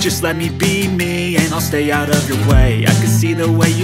Just let me be me and I'll stay out of your way. I can see the way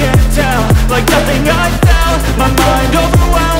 can't tell Like nothing I found. My mind overwhelms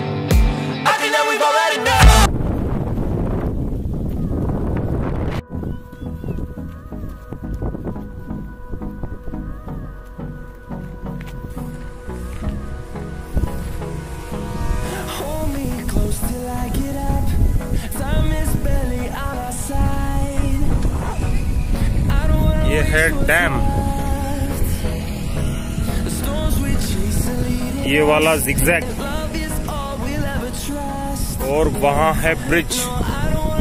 है dam. ये वाला zigzag. और वहाँ है bridge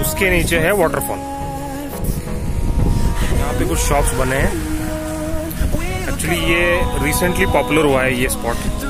उसके नीचे है waterfall यहाँ पे कुछ शॉप्स बने हैं एक्चुअली ये रिसेंटली पॉपुलर हुआ है ये spot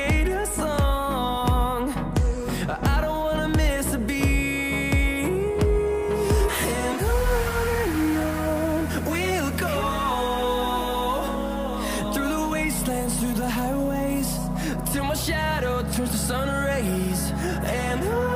shadow turns to sun rays and the